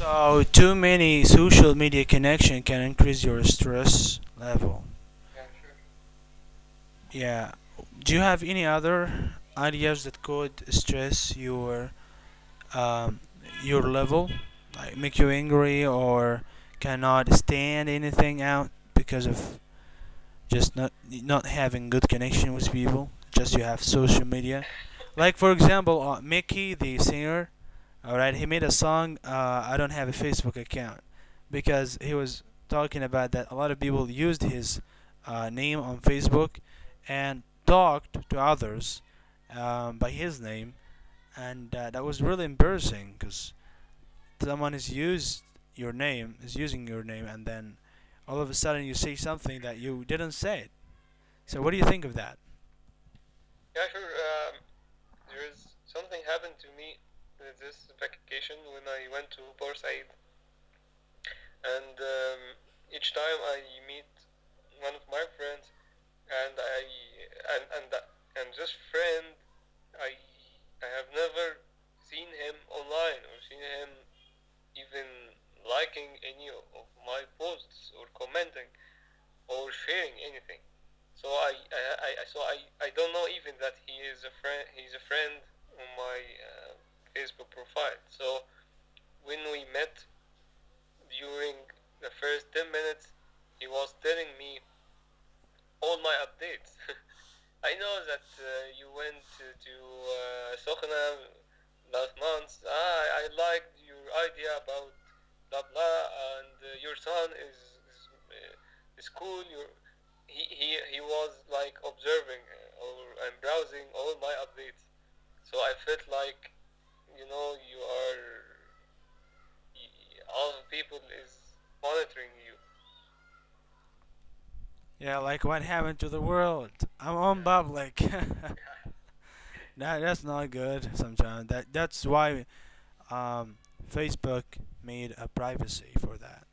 So too many social media connection can increase your stress level. Yeah, sure. Yeah. Do you have any other ideas that could stress your um, your level, like make you angry or cannot stand anything out because of just not not having good connection with people? Just you have social media. Like for example, uh, Mickey, the singer, all right, he made a song. Uh, I don't have a Facebook account because he was talking about that a lot of people used his uh, name on Facebook and talked to others um, by his name, and uh, that was really embarrassing because someone is used your name is using your name, and then all of a sudden you say something that you didn't say. So what do you think of that? Yeah, sure. Um, there is something happened to me this vacation when I went to Port Said, and um, each time I meet one of my friends, and I and and and this friend, I I have never seen him online or seen him even liking any of my posts or commenting or sharing anything. So I, I, I so I, I don't know even that he is a friend. He's a friend on my uh, Facebook profile. So when we met during the first ten minutes, he was telling me all my updates. I know that uh, you went to, to uh, Sokhna last month. Ah, I liked your idea about blah blah, and uh, your son is is, uh, is cool. Your he, he he was like observing uh, or and browsing all my updates. So I felt like you know you are all the people is monitoring you. Yeah, like what happened to the world? I'm on public. that that's not good. Sometimes that that's why um, Facebook made a privacy for that.